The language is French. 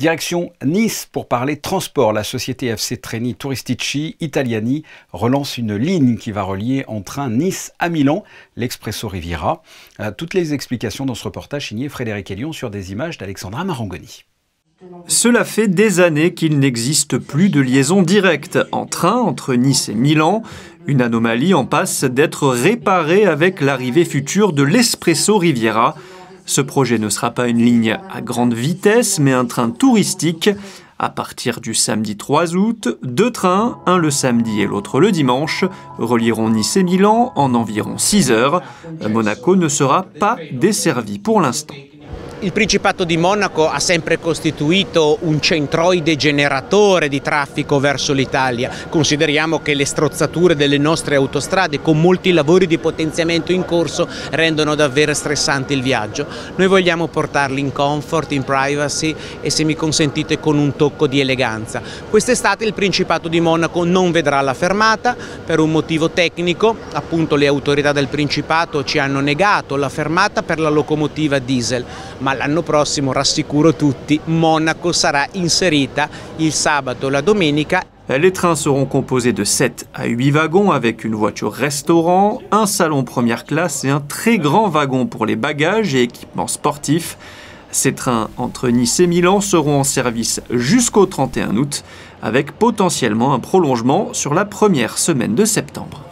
Direction Nice pour parler transport. La société FC Treni Touristici Italiani relance une ligne qui va relier en train Nice à Milan, l'Expresso Riviera. Euh, toutes les explications dans ce reportage signé Frédéric Elion sur des images d'Alexandra Marangoni. Cela fait des années qu'il n'existe plus de liaison directe en train entre Nice et Milan. Une anomalie en passe d'être réparée avec l'arrivée future de l'Espresso Riviera. Ce projet ne sera pas une ligne à grande vitesse, mais un train touristique. À partir du samedi 3 août, deux trains, un le samedi et l'autre le dimanche, relieront Nice et Milan en environ 6 heures. Monaco ne sera pas desservi pour l'instant. Il Principato di Monaco ha sempre costituito un centroide generatore di traffico verso l'Italia. Consideriamo che le strozzature delle nostre autostrade con molti lavori di potenziamento in corso rendono davvero stressante il viaggio. Noi vogliamo portarli in comfort, in privacy e se mi consentite con un tocco di eleganza. Quest'estate il Principato di Monaco non vedrà la fermata per un motivo tecnico, appunto le autorità del Principato ci hanno negato la fermata per la locomotiva diesel, ma ma l'anno prossimo Monaco sarà inserita il sabato e la domenica Les trains seront composés de 7 à 8 wagons avec une voiture restaurant, un salon première classe et un très grand wagon pour les bagages et équipements sportifs. Ces trains entre Nice et Milan seront en service jusqu'au 31 août avec potentiellement un prolongement sur la première semaine de septembre.